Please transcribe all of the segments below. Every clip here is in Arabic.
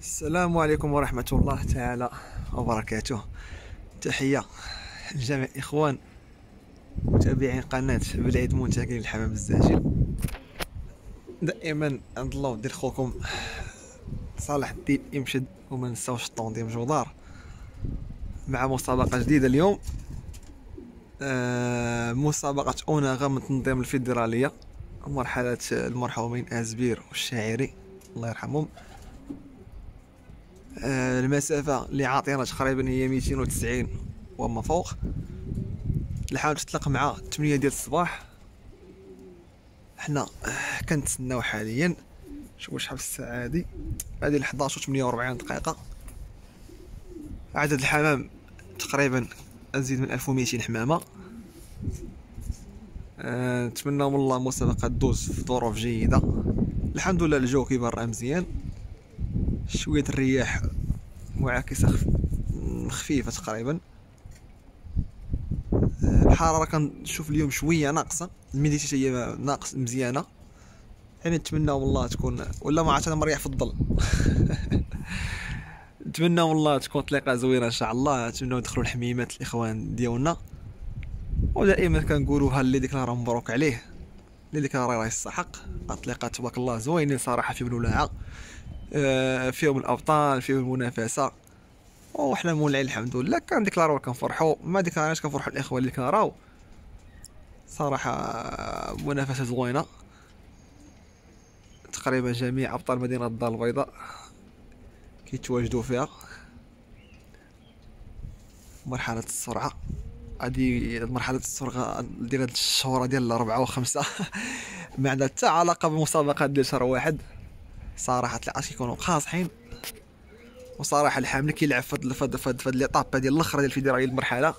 السلام عليكم ورحمة الله تعالى وبركاته. تحية لجميع الإخوان متابعين قناة بالعيد منتهى الحمام الزاجل. دائما عند الله ودير خوكم صالح الدين يمشد وما نساوش الطون ديال جودار مع مسابقة جديدة اليوم آه مسابقة أوناغا من تنظيم الفيدرالية مرحلة المرحومين أزبير والشاعري الله يرحمهم. آه، المسافة اللي عاطينا تقريبا هي 290 وما فوق الحال تطلق مع 8 ديال الصباح. حنا آه، كنتسناو حاليا شوفوا شحال الساعة هادي. هادي ل 11 و 48 دقيقة. عدد الحمام تقريبا أزيد من 1200 حمامة. أه نتمنى من الله المسابقة تدوز في ظروف جيدة. الحمد لله الجو كيبان راه مزيان. شوية الرياح معاكسة خف... خفيفة تقريبا. آه، الحرارة كنشوف اليوم شوية ناقصة. الميديتي هي ناقص مزيانة. يعني نتمنى والله تكون ولا ما عرفت أنا مريح في الظل. نتمنى والله تكون طليقة زوينة إن شاء الله. نتمنى ندخلوا الحميمات الإخوان ديالنا. ودائما كنقولوا ها اللي ديكلارا مبروك عليه. اللي ديكلارا راه يستحق. اطلقات تبارك الله زوينين صراحة في بلولاعة آه، فيهم الأبطال فيهم المنافسة. وحنا مولعين الحمد لله. كنديكلاراو كنفرحوا ما ديكلاريناش كنفرحوا الإخوة اللي كنراو صراحة آه، منافسة زوينة. تقريبا جميع أبطال مدينة الدار البيضاء كيتواجدوا فيها. مرحلة السرعة. هذه مرحلة السرعة ديال هاد الشهور ديال أربعة وخمسة. ما عندها حتى علاقة بالمسابقات ديال شهر واحد. صراحة تلقاش كيكونوا قاصحين وصراحة الحامل كيلعب فهاد فهاد فهاد فهاد ليطاب ديال الأخرى ديال الفيدرالية المرحلة.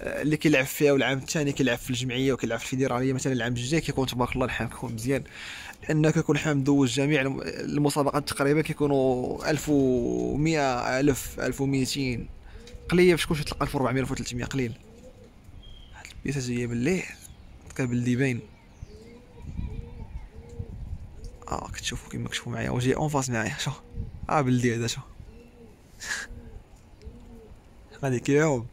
آه، اللي كيلعب فيها والعام الثاني كيلعب في الجمعية وكيلعب في الفيدرالية مثلا العام الجاي كيكون تبارك الله الحام كيكون مزيان. لأن كيكون الحام دوز جميع المسابقات تقريبا كيكونوا 1100 1000 1200 قليل باش كلشي تلقى 1400 1300 قليل. هاد البيسه جاية بالليل تقابل باين. آه كتشوفوا كيما كتشوفوا معايا. وجاي en face معايا شو؟ آه بلدي هذا شو؟ غادي كيعوم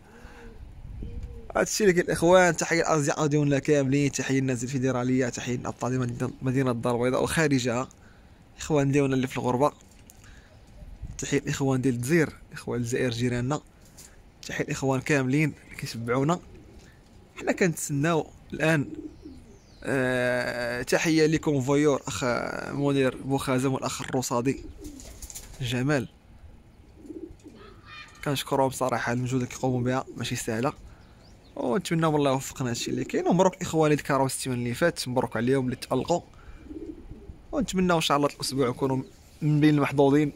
هادشي اللي كاين الاخوان تحية الاصدقاء ديالنا كاملين تحية الناس الفيدرالية تحية الابطال ديال مدينة الدار البيضاء وخارجها إخوان ديالنا اللي في الغربة. تحية الاخوان ديال الجزير إخوان الجزائر جيراننا. تحية الاخوان كاملين اللي كيتبعونا حنا كنتسناو الآن تحية لكم فويور أخ منير بوخازم والأخ الرصادي. جمال. كنشكرهم صراحة المجهود اللي كيقوموا بها ماشي سهلة. ونتمنى والله يوفقنا هادشي اللي كاين. ومبروك الاخوان اللي ذكروا السيمانة اللي فات مبروك عليهم اللي تألقوا. ونتمنى إن شاء الله الأسبوع يكونوا من بين المحظوظين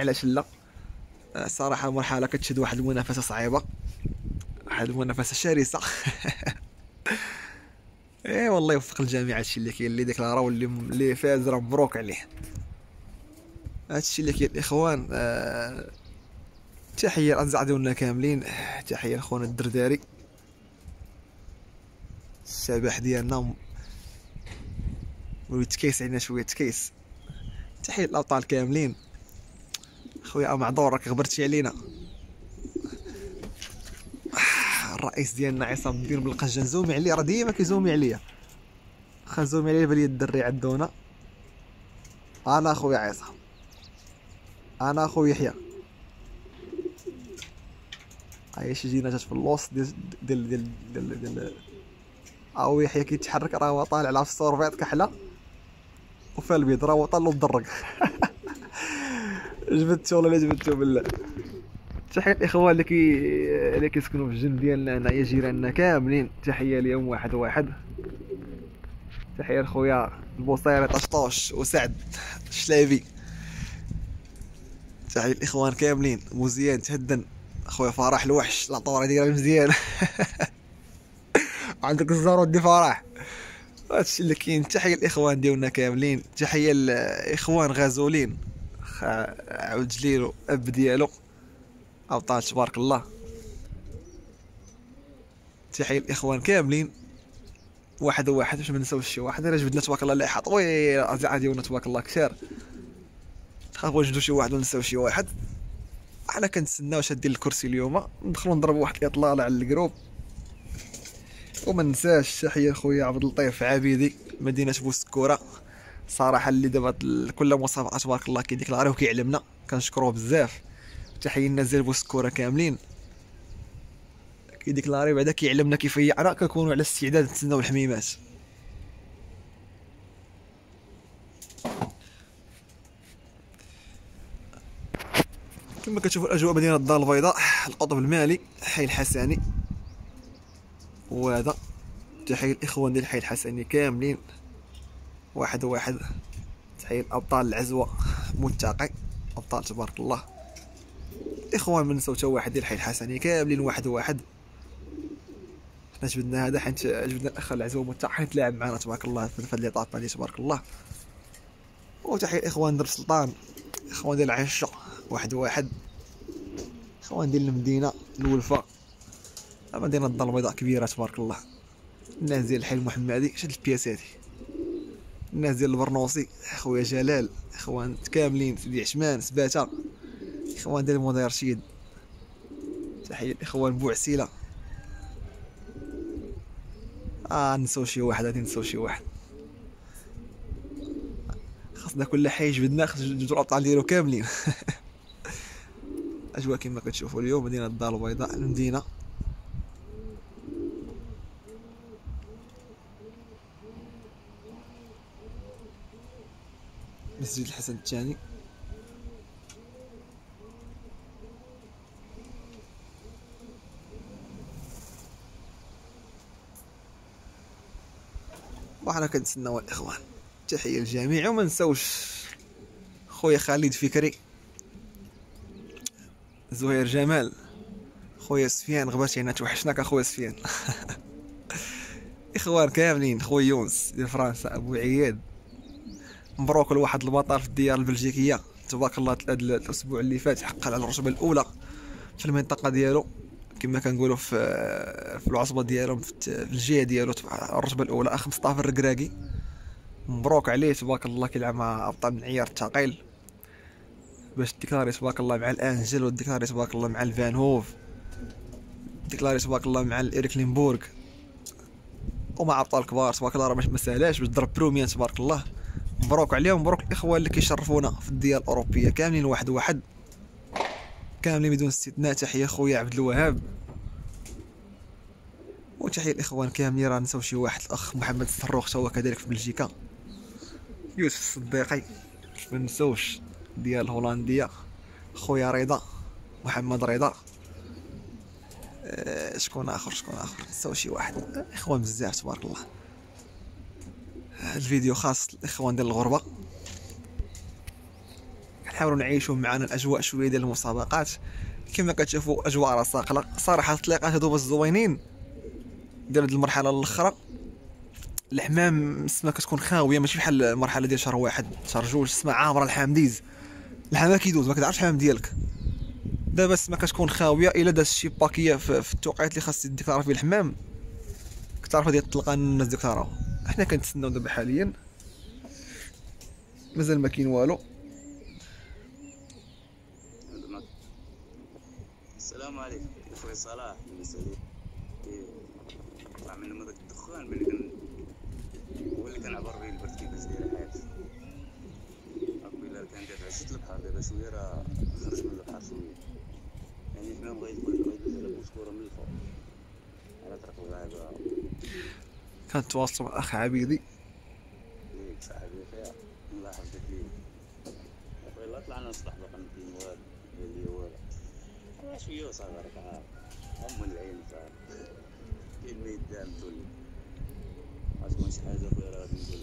علاش لا؟ الصراحه المرحله كتشد واحد المنافسة صعيبة. واحد المنافسة شرسة. إيه والله يوفق الجميع هادشي اللي كاين اللي ديكلارا واللي اللي فاز راه مبروك عليه. هادشي اللي كاين الاخوان آه تحية ديالنا كاملين. تحية لخونا الدرداري. الشبح ديالنا ويتكيس علينا شوية تكيس تحية الابطال كاملين. خويا معذور راك غبرتي علينا. الرئيس ديالنا عصام الدين بالقجه نزومي عليه راه ديما كيزومي عليا. خا نزومي عليه بلي الدري عندونا أنا أخويا عصام. أنا أخويا يحيى. هاي شي جينا جات في اللوس ديال ديال ديال ديال, ديال أو يحيى كيتحرك راه هو طالع على السورفيت كحلة. وفي البيض راه هو طلو الدرق. جبدتو ولا جبدتو بالله؟ تحية الإخوان اللي كي اللي كيسكنوا في الجنب ديالنا هنايا جيراننا كاملين. تحية ليهم واحد واحد. تحية لخويا البوصيري طشطوش وسعد الشلابي تحية الإخوان كاملين. مزيان تهدن. خويا فرح الوحش. العطورة ديالها مزيان. عندك الزارود دي فرح. هادشي اللي كاين. تحية الإخوان ديالنا كاملين. تحية الإخوان غازولين. عاود جليلو أب ديالو. ابطال تبارك الله. تحية الاخوان كاملين. واحد واحد باش ما نساوش شي واحد. الا جبدنا تبارك الله اللائحه طويله ديالنا تبارك الله كثير. تخافوا نجبدو شي واحد ونساو شي واحد. حنا كنتسناو واش دير الكرسي اليوم. ندخلو نضربو واحد الإطلالة على ال groupe. وما ننساش تحيه خويا عبد اللطيف عابدي مدينة بوسكورة. صراحة اللي دابا كل مسابقه تبارك الله كيديكلاري وكيعلمنا. كنشكروه بزاف. تحية الناس ديال بوسكورة كاملين. كيديكلاري بعدا كيعلمنا كيف يعرى كنكونوا على استعداد نتسناو الحميمات. كما كتشوفوا الأجواء مدينة الدار البيضاء القطب المالي حي الحسني. وهذا تحية الإخوان ديال الحي الحسني كاملين. واحد واحد تحية الأبطال العزوة متقي. أبطال تبارك الله. الاخوان من صوت واحد ديال الحي الحسني كاملين واحد واحد؟ حنا جبدنا هذا حيت جبدنا الاخ العزوه متقي حيت لاعب معنا تبارك الله في هاد لي طاب تبارك الله. وتحية الاخوان در سلطان إخوان ديال العشه واحد واحد. إخوان ديال المدينة الولفة. مدينه الدار البيضاء كبيرة تبارك الله. الناس ديال الحي المحمدي شد البياس هادي. الناس ديال البرنوصي خويا جلال إخوان كاملين سيدي عشمان سباتة. اخوان ديال الموضي رشيد تحية الاخوان بوعسيلة. آه نساو شي واحد غادي نساو شي واحد. خاصنا كل حي جبدنا خاص جبدو الابطال ديالو كاملين. أجواء كما كتشوفوا اليوم مدينة الدار البيضاء المدينة. مسجد الحسن الثاني. وحنا كنتسناو الاخوان تحية للجميع وما نساوش خويا خالد فكري زهير جمال خويا سفيان غباتينا توحشناك اخويا سفيان. إخوان كاملين خويا يونس ديال فرنسا أبو عياد مبروك لواحد البطل في الديار البلجيكية. تبارك الله الأسبوع اللي فات حقق على الرتبة الأولى في المنطقة ديالو. كما كنقولوا في في العصبة ديالهم في الجهة ديالو الرتبة الأولى أخ مصطفى الركراكي مبروك عليه تبارك الله كيلعب مع أبطال من عيار الثقيل باش ديكلاري تبارك الله مع الأنجل وديكلاري تبارك الله مع الفان هوف ديكلاري تبارك الله مع الاريك ليمبورغ. ومع أبطال كبار تبارك الله راه ما ساهلاش باش ضرب premier تبارك الله. مبروك عليهم مبروك الإخوان اللي كيشرفونا في الديار الأوروبية كاملين واحد واحد. كاملين بدون استثناء. تحية خويا عبد الوهاب. وتحية الاخوان كاملين راه نساو شي واحد الأخ محمد الصروخ هو كذلك في بلجيكا. يوسف الصديقي. ما نساوش ديال الهولندية. خويا رضا محمد رضا. أه شكون آخر شكون آخر؟ نساو شي واحد. اخوان بزاف تبارك الله. الفيديو خاص الإخوان ديال الغربة. كنحاولوا نعيشوا معنا الأجواء شوية ديال المسابقات. كما كتشوفوا أجواء راه صاقلة. صراحة التطليقات هادو الزوينين ديال هاد المرحلة الأخرى الحمام السما كتكون خاوية ماشي بحال المرحلة ديال شهر واحد. شهر جوج السما عامرة الحامديز. الحمام كيدوز ما كتعرفش الحمام ديالك. دابا السما كتكون خاوية إلا داز شي باكيه في, التوقيت اللي خاص يديك تعرف فيه الحمام كتعرف ديال تلقى الناس ديك تراو حنا كنتسناو دابا حاليا. مازال ما كاين والو. السلام عليكم. اخويا صلاح من السعوديه طلع من هذاك الدخان اللي كان هو اللي كنعبر به البرد كيفاش داير حياتي قبيله كان دابا عشت البحر دابا شوية راه خرج من البحر شوية. يعني حنا بغا يدخل يدوز على بوسكوره من الفوق. على طريق الغابه كنتواصل مع الاخ عبيدي. ديك صاحبي فيها الله يحفظك ليه أخويا لا طلعنا نصبح باقا ما كاين والو قال لي والو شوية عارف أم العين كاين ما يدام تولي غتكون شي حاجة اخويا راه غادي نقول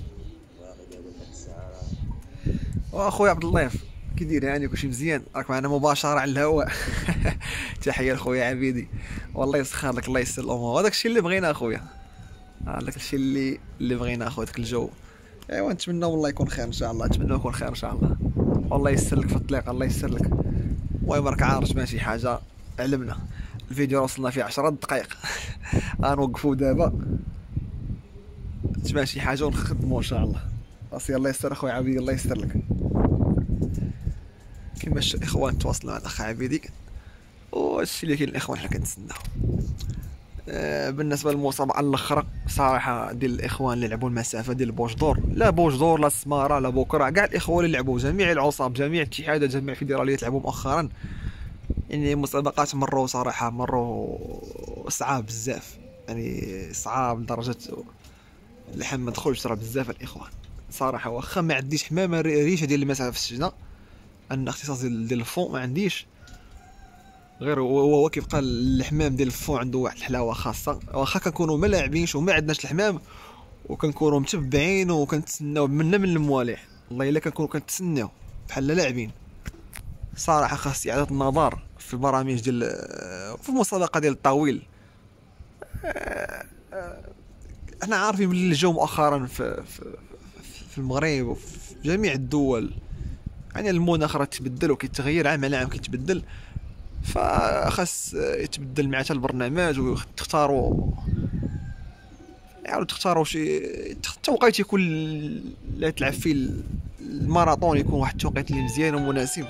باقي دابا فهاد الساعة واخويا عبد اللطيف كي داير يعني كلشي مزيان. راك معنا مباشرة على الهواء. تحية لخويا عبيدي. والله يسخر لك الله يسر الأمور. هذاك الشيء اللي بغينا أخويا. هذاك الشيء اللي اللي بغينا أخويا داك الجو. أيوا نتمنى والله يكون خير إن شاء الله. نتمنى يكون خير إن شاء الله. والله يسر لك في الطليق الله يسر لك. المهم راك عارف ماشي حاجة علمنا. الفيديو وصلنا فيه عشرة دقائق. غنوقفو دابا. تماشي حاجة ونخدمو إن شاء الله. راسي الله يسر اخويا عبيد الله يسر لك. كيفاش الاخوان تواصلوا مع الأخ عبيدي وهادشي اللي كاين الإخوان حنا كنتسناو. بالنسبة للمسابقه الأخرى صراحة ديال الإخوان اللي لعبوا المسافة ديال بوش دور. لا بوش دور لا سماره لا بكره كاع الاخوان اللي لعبوا جميع العصاب جميع الاتحادات جميع الفيدراليات لعبوا مؤخرا. يعني مسابقات مروا صراحة مروا صعاب بزاف. يعني صعاب لدرجة اللحم ما دخلش راه بزاف الإخوان. صراحة واخا ما عنديش حمامه ريشه ديال المسافة في السجنة. أن اختصاص ديال الفون ما عنديش. غير هو هو كيبقى الحمام ديال الفون عنده واحد الحلاوة خاصة. واخا كنكونوا ما لاعبينش وما عندناش الحمام وكنكونوا متبعين وكنتسناو منا من الموالح والله إلا كنكونوا كنتسناو بحال لاعبين. صراحة خاص إعادة النظر في البرامج ديال في المسابقة ديال الطويل. إحنا عارفين بلي الجو مؤخرا في في, في المغرب وفي جميع الدول. يعني المناخ راه تبدل وكيتغير عام على عام كيتبدل. فخاص يتبدل مع البرنامج وتختاروا يعني تختاروا شي توقيت يكون لا تلعب فيه الماراطون يكون واحد التوقيت اللي مزيان ومناسب.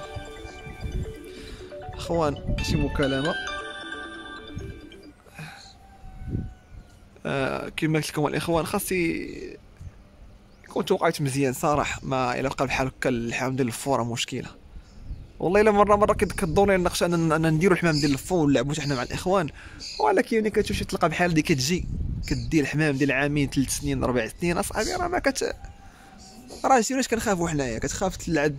أخوان شي مكالمة؟ آه كما قلت لكم الإخوان خاصي يكون توقيت مزيان صراحة ما الا بقى بحال هكا الحمام ديال الفورة مشكلة. والله إلا مره مرة كدورني النقش أنا أنا نديرو الحمام ديال الفون ونلعبو حنا مع الإخوان. ولكن ملي شي تلقى بحال هادي كتجي كدير الحمام ديال عامين ثلاث سنين ربع سنين أصاحبي راه ما كت راه علاش كنخافو حنايا؟ كتخاف تلعب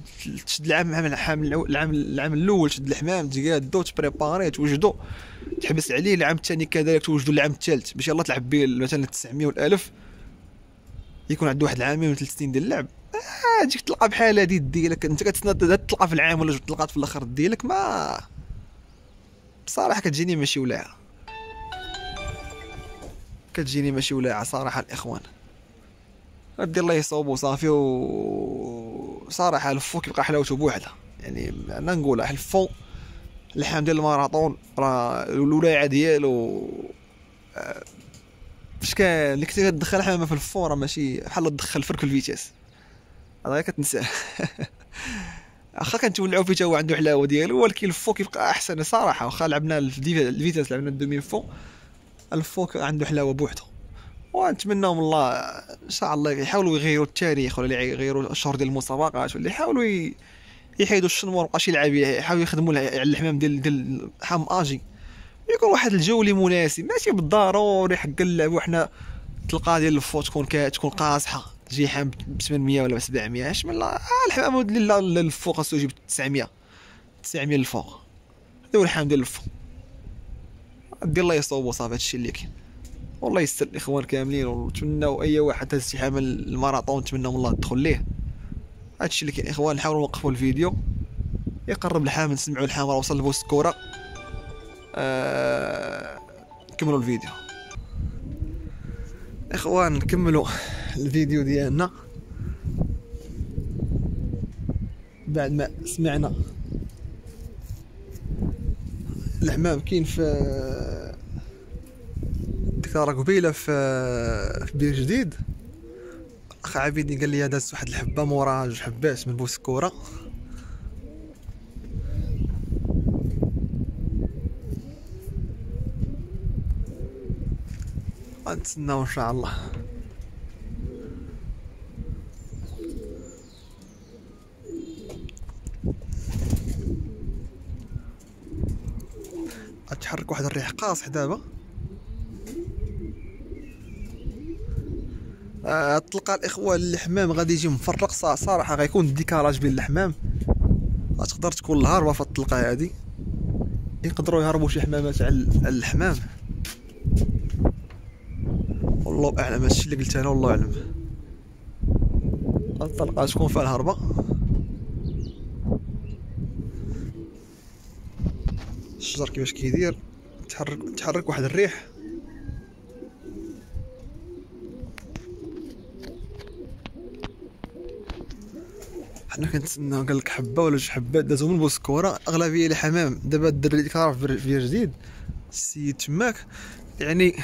تشد العام العام العام العام الأول تشد الحمام تقادو تبريباري توجدو. تحبس عليه العام الثاني كذلك توجدو العام الثالث. باش يلاه تلعب به مثلا 900 وال1000 يكون عنده واحد العامين ولا ثلاث سنين ديال اللعب. تجيك تلقى بحال هادي ديالك. انت كتسنى تلقى في العام ولا تلقى في الآخر ديالك ما بصراحة كتجيني ماشي ولاعة. كتجيني ماشي ولاعة صراحة الإخوان. ردي الله يصوب صافي و صراحة الفو كيبقى حلاوته بوحدها. يعني أنا نقول الفو اللحام ديال الماراطون راه الولاعة ديالو آه، فاش كان اللي كنتي كتدخل حمامه في الفو راه ماشي بحال تدخل فرك ال vitesse هذا كتنساه واخا كنتولعو فيه هو عنده حلاوه ديالو ولكن الفو كيبقى أحسن صراحة. واخا لعبنا ال vitesse لعبنا ال demi-fond ال fond عنده حلاوة بوحدو. ونتمناهم الله إن شاء الله يحاولوا يغيروا التاريخ ولا يغيروا الشهور ديال المسابقات ولا يحاولوا ي... يحيدوا الشنمور مابقاش يلعب يحاولوا يخدموا على الحمام ديال ديال حام آجي. يكون واحد الجو اللي مناسب ماشي بالضروري حق اللعب وحنا تلقى ديال الفو تكون كا تكون قاصحة. تجي حام ب 800 ولا ب 700 اش من آه الحمام لا الفو خاصو يجيب 900 900 للفوق. هذا هو الحمام ديال الفو ديال الله يصوبو صافي هادشي اللي كاين. والله يستر الاخوان كاملين ونتمناو اي واحد شي حامل الماراطون نتمناو الله يدخل ليه. هادشي اللي كاين اخوان نحاولوا نوقفوا الفيديو. يقرب الحامل نسمعوا الحامل وصل لبوست الكره آه... نكملوا الفيديو. إخوان نكملوا الفيديو ديالنا. بعد ما سمعنا الحمام كاين في ديك قبيلة في في بير جديد. اخ عبيدي قال لي دازت واحد الحبة مورا جوج حبات من بوسكورة. غنتسناو ان شاء الله. غتحرك واحد الريح. قاصح دابا آه تلقى الإخوة الحمام غادي يجي مفرق. صراحة غيكون الديكالاج بين الحمام غتقدر تكون الهربة في الطلقه هادي. يقدروا يهربوا شي حمامات على الحمام والله أعلم هادشي اللي قلت أنا؟ والله أعلم. الطلقة تكون فيها الهربه الشجر كيفاش كيدير؟ تحرك تحرك واحد الريح. حنا كنتسنى قال لك حبة ولا جوج حبات دازو من بوسكورة. أغلبية الحمام دابا الدري اللي كيعرف في جديد. السيد تماك. يعني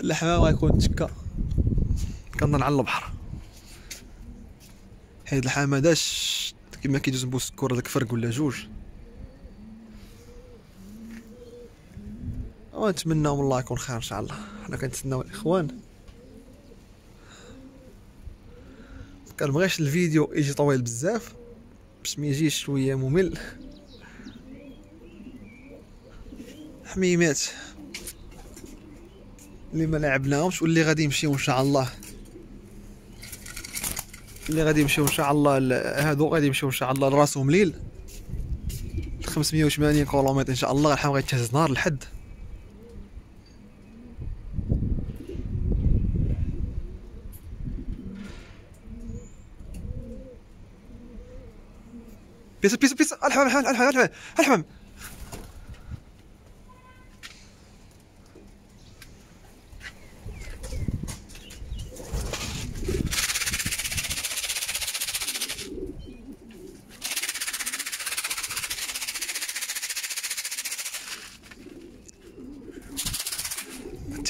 الحمام غيكون تكا كنظن على البحر. حيت الحمام هذا كيما كيدوز بوسكور هذاك فرق ولا جوج. ونتمناو الله يكون خير إن شاء الله. حنا كنتسناو الإخوان. كنبغيش الفيديو يجي طويل بزاف باش ما يجيش شوية ممل. حميمات. اللي ما لعبناهمش واللي غادي يمشيو إن شاء الله. اللي غادي يمشيو إن شاء الله هادو غادي يمشيو إن شاء الله لراسهم ليل. 580 كيلومتر إن شاء الله الحال غيتهز نهار الحد. بيس بيس بيس الحمام الحمام الحمام الحمام.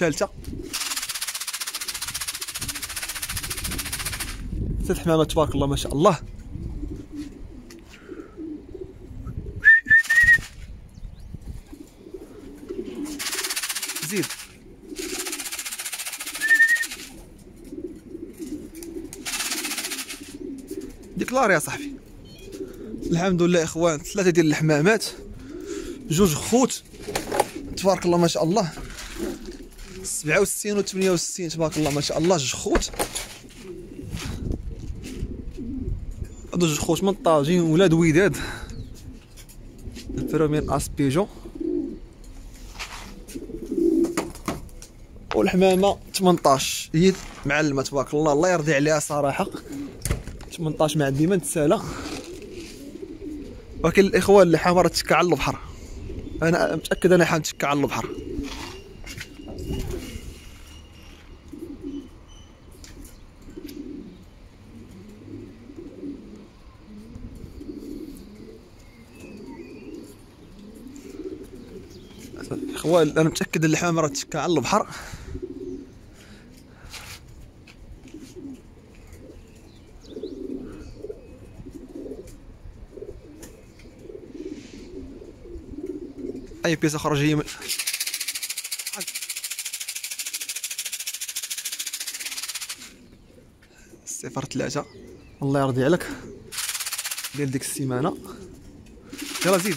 الثالثة ثلاث حمامات تبارك الله ما شاء الله. زيد ديكلار يا صاحبي. الحمد لله إخوان ثلاثة ديال الحمامات جوج خوت. تبارك الله ما شاء الله. 67 و 68 تبارك الله ما شاء الله جوج خوت. هادو جوج خوت من طاجين ولاد وداد البروميير أسبيجو. والحمامة 18 هي معلمة تبارك الله الله يرضي عليها صراحة. 18 ما عندي ما نتسالى ولكن الإخوان اللي حامره تشكى على البحر. أنا متأكد أنا حنتشكى على البحر. اخوان أنا متأكد إن الحمامه راه تشكى على البحر أي بيس أخرى جاية من صفر ثلاثة الله يرضي عليك. ديال ديك السيمانة. يلا زيد.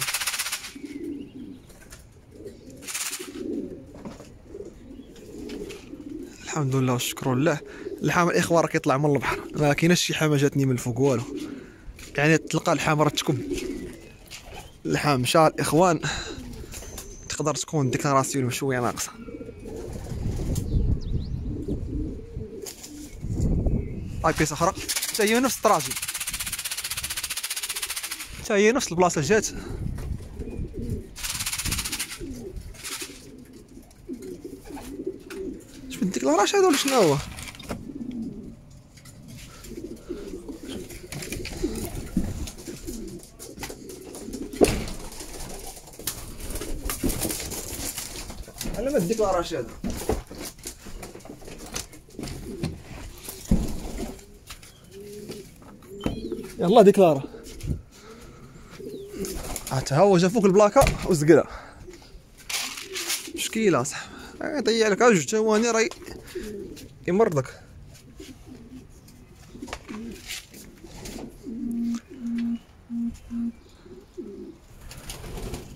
الحمد لله والشكر لله. الحام الاخوه راه كيطلع من البحر. ما كايناش شي حامه جاتني من الفوق والو. يعني تلقى الحام راه تكب. مشى الإخوان تقدر تكون ديكلاراسيون شوية ناقصة. هاي بيس أخرى. حتى هي نفس الطراجي حتى هي نفس البلاصة جات. اش من ديكلاراش هذا ولا شنو هو؟ على ما الديكلاراش هذا؟ يلا ديكلارا حتى هو جا فوق البلاكة وزقرا مشكيله صح يضيع لك جوج ثواني راه يمرضك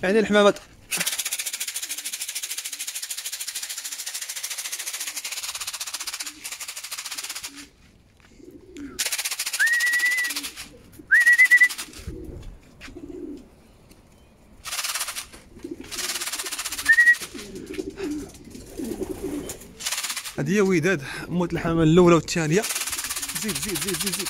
يعني الحمامات هي وداد موت الحمامه الاولى والثانيه زيد زيد زيد زيد زيد.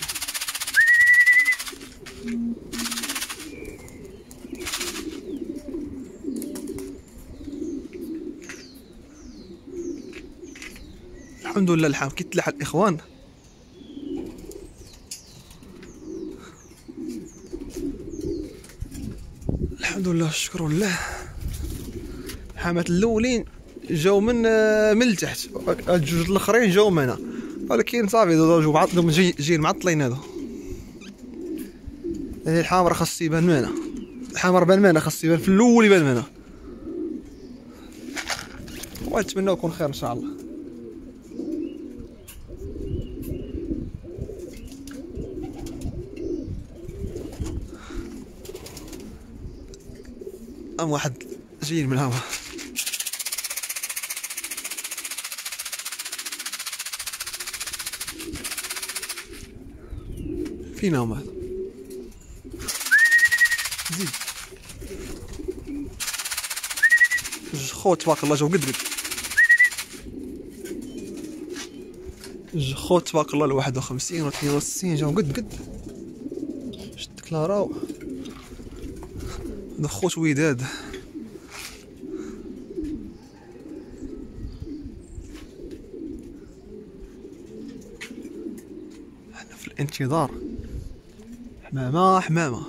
الحمد لله الحام كيتلح الاخوان الحمد لله الشكر لله الحامات الأولين. جاو من من التحت. الجوج الاخرين جاو من هنا. ولكن صافي جو معطلين جاي جايين معطلين هادو. يعني الحمرا خاص يبان من هنا. الحمرا بان من هنا خاص يبان في الأول يبان من هنا. ونتمنى يكون خير إن شاء الله. أم واحد جايين من الهوا فين هم هذا زيد جوج خوت تبارك الله جاو قد قد جوج خوت تبارك الله الواحد وخمسين و اثنين وستين جاو قد قد. شد كلاراو هادو خوت وداد إحنا في الانتظار. حمامة حمامة.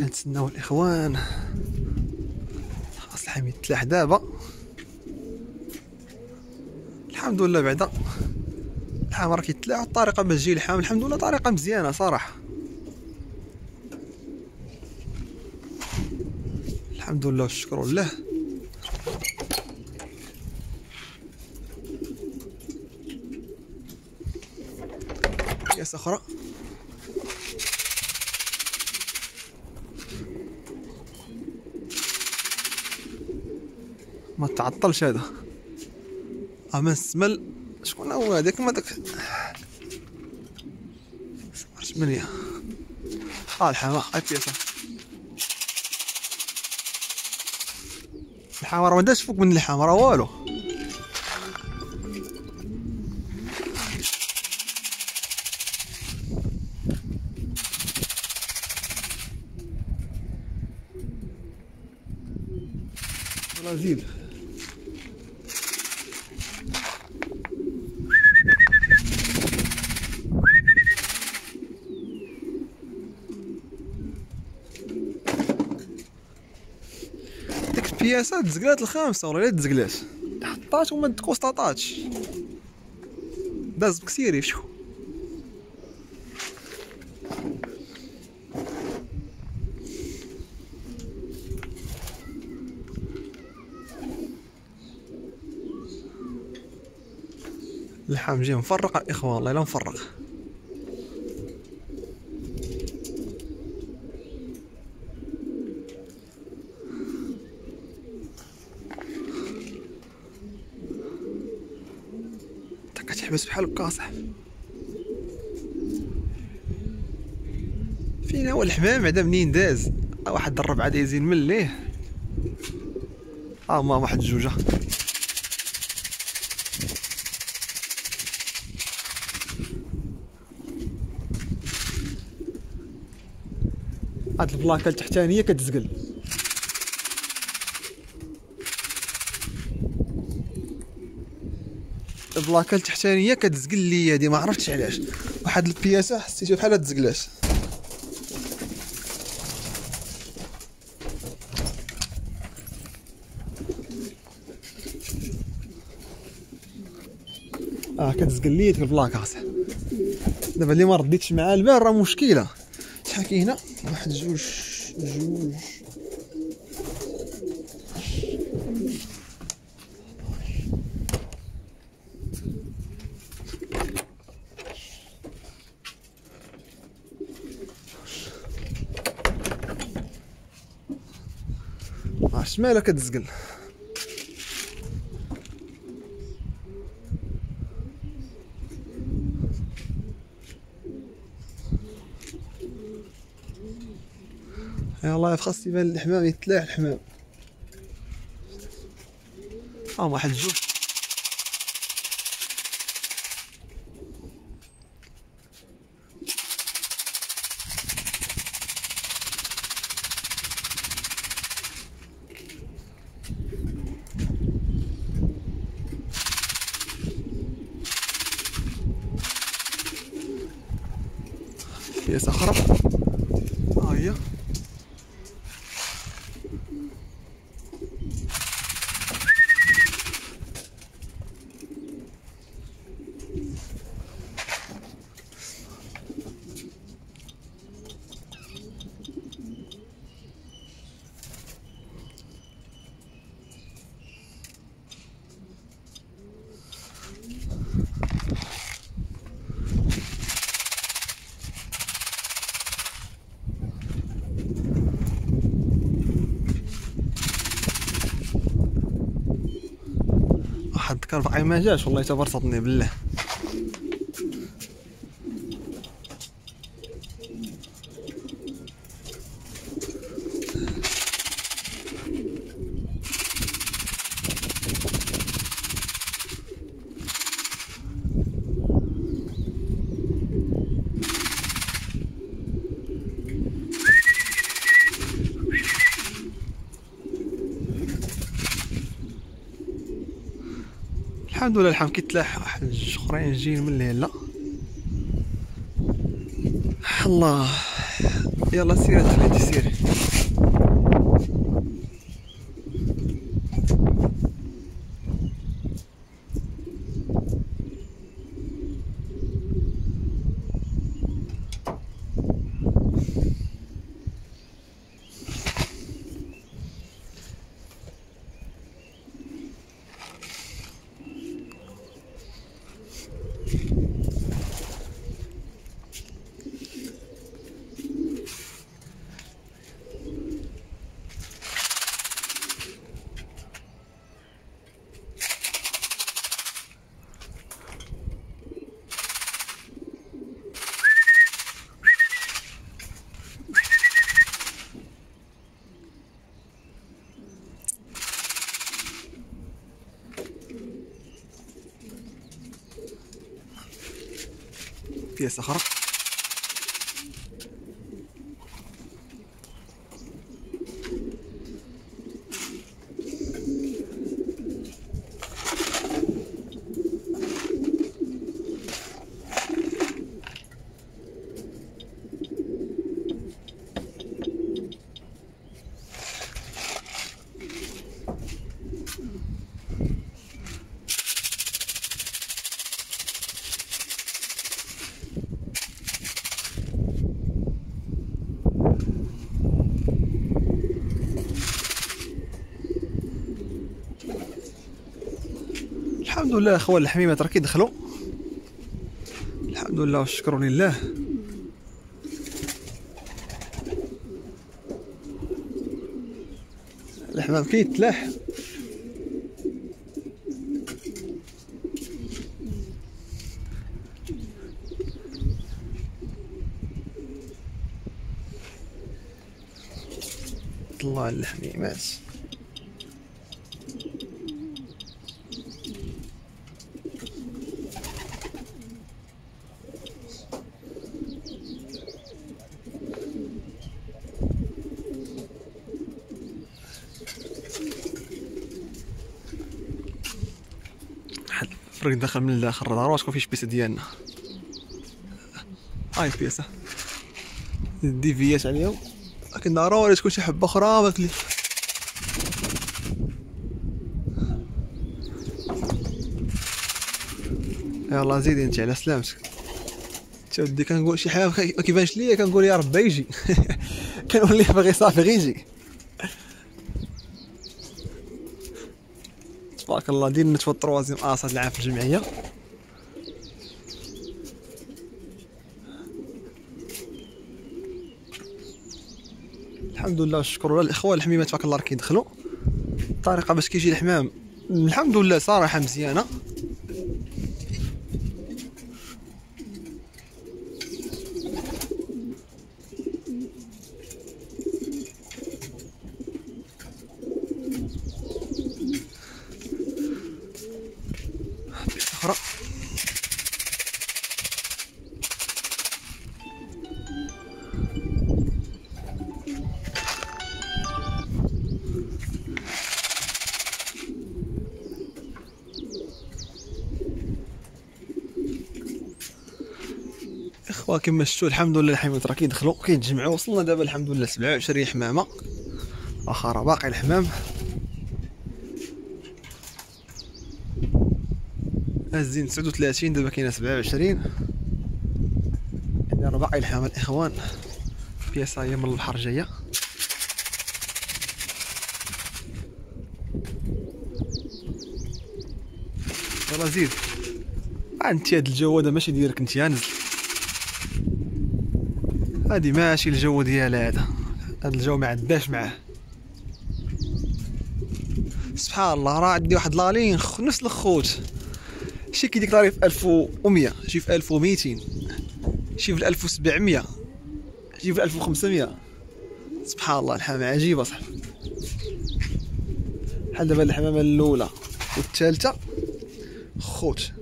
كنتسناو الإخوان خاص الحميد تلاح دابا الحمد لله بعدا. الحام راه كيتلاح الطريقة باش تجي الحام الحمد لله طريقة مزيانة صراحة. الحمد لله والشكر لله كاس أخرى ما تعطلش هذا. اما السمل شكون هو هذاك؟ ما داك شمنيا آه الحما هاي بياسة الحما راه ما داش فوق من الحما راه والو ولا زيد البياسات تزقلات الخامسة ولا لا تزقلات؟ حطات وما تكوسطاطاتش داز بكسيري شو اللحم جاي مفرق الاخوان والله لا مفرق كتحبس بحال هكا صاحبي فين هو الحمام بعدا منين داز؟ واحد الربعة دايزين من ليه؟ آه ما واحد الجوجة هاد البلاكة التحتانية كتزقل. البلاكة التحتانية كتزقل لي هادي ما عرفتش علاش. واحد البياسة حسيتو بحال تزقلات آه كتزقل لي ديك البلاكة صاحبي دابا اللي ما رديتش مع البال راه مشكلة. شحال كاين هنا؟ واحد جوج جوج عرفت مالها كتزقل يلا خاص يبان الحمام يتلاح الحمام. ها واحد جوج. بياسة أخرى ها هي واحد كان باقي ما جاش والله تبرططني بالله. الحمد لله الحمد. كيتلاح واحد جوج اخرين جايين من الهلا الله. يلا سير خليتي سيري بياسة أخرى الحمد لله أخوان الحميمات راه كيدخلوا الحمد لله والشكر لله. الحمام كيتلاح الله الحميمات فريق دخل من الداخل راه ضروري تكون فيه شبيسه ديالنا. هاي البياسه الديفيات عليهم. لكن ضروري تكون شي حبة أخرى كلي يلا زيدي أنت على سلامتك. تودي كنقول شي حاجة؟ ما كيبانش ليا؟ كنقول يا ربي يجي. كنولي باغي صافي غير يجي تبارك الله دير نتوى التروازيام اس هاد العام في الجمعية. الحمد لله والشكر لله. الإخوة الحميمات تبارك الله راه كيدخلوا الطريقة باش كيجي الحمام. الحمد لله صراحة مزيانة. كما شفتوا الحمد لله الحمامات راه كيدخلوا كيتجمعوا وصلنا دابا الحمد لله 27 حمامة. واخا راه باقي الحمام هازين 39 دابا كاينة 27 يعني راه باقي الحمام الإخوان. بياسة هي من البحر جاية يلا زيد. أنت هاد الجو هذا ماشي ديالك أنت يا نزل. هادي ماشي الجو ديالها هذا. هاد الجو ما عداش معاه. سبحان الله راه عندي واحد لالين نفس الخوت. شي كيديكلاري في 1100 شي في 1200 شي في 1700 شي في 1500 سبحان الله الحمامة عجيبة صح. بحال دابا الحمامة الأولى والثالثة خوت.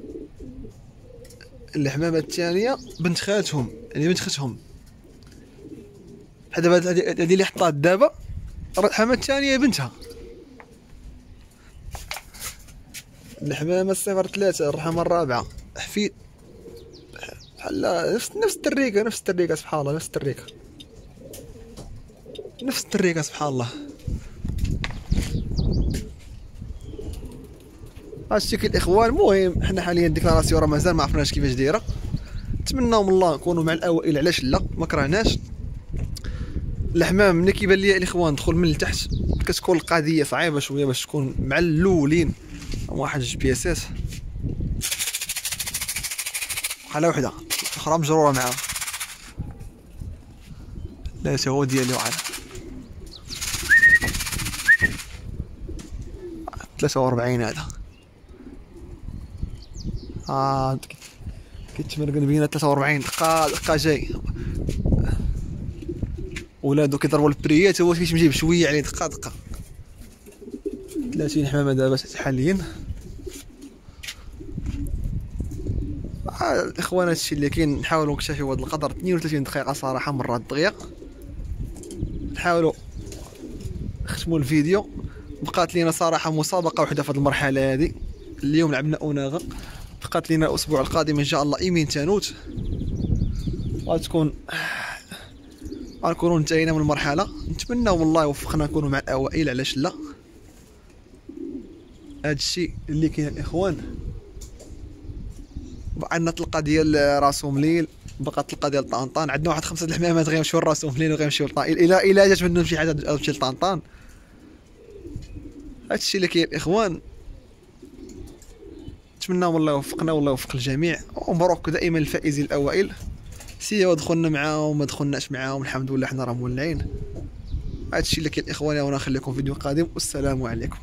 الحمامة الثانية بنت خالتهم يعني بنتختهم دابا هادي هادي اللي حطات دابا راه الحمامة الثانية بنتها. الحمامة الصفر ثلاثة الرحمة الرابعة حفيد بحال نفس نفس التريكة نفس التريكة سبحان الله نفس التريكة نفس التريكة سبحان الله. هادشي الاخوان المهم حنا حاليا ديكلاراسيون راه مازال ما عرفناش كيفاش دايرة. نتمناو من الله نكونوا مع الأوائل علاش لا؟ ما كرهناش. الحمام ملي كيبان ليا الإخوان دخل من التحت كتكون القضية صعيبة شوية باش تكون مع الأولين. واحد جوج بياسات. حاله وحدة الاخرى مجرورة معاه لا هو ديالي وعاد 43 هذا. آه كيتمرقن بينا 43 دقة دقة جاي. ولادو كيضربوا البريات هو كيمشي مجيب شوية عليه دقة دقة. 30 حمامة دابا حاليا. الإخوان هادشي اللي كاين نحاولوا نكتشفوا هذا القدر 32 دقيقة صراحة مرات دغيا نحاولوا نختموا الفيديو. بقات لينا صراحة مسابقة وحدة في هذه المرحلة هذه اليوم لعبنا اوناغا بقات لينا الأسبوع القادم إن شاء الله إيمين تانوت. غتكون غنكونوا انتهينا من المرحله نتمنى والله يوفقنا نكونوا مع الأوائل علاش لا؟ هذا الشيء اللي كاين الاخوان عندنا طلقة ديال راسهم ليل بقى طلقة ديال طنطان. عندنا واحد خمسة د الحمامات غيمشيو لراسهم ليل وغيمشيو لطنطان. إلى إلى جات منهم شي حاجة تمشي لطنطان. هذا الشيء اللي كاين الاخوان نتمنى والله يوفقنا والله يوفق الجميع. ومبروك دائما الفائزين الأوائل. سيوا دخلنا معاهم ما دخلناش معاهم الحمد لله حنا راه مولعين. هذا الشيء اللي كاين إخواني وأنا نخليكم فيديو قادم والسلام عليكم.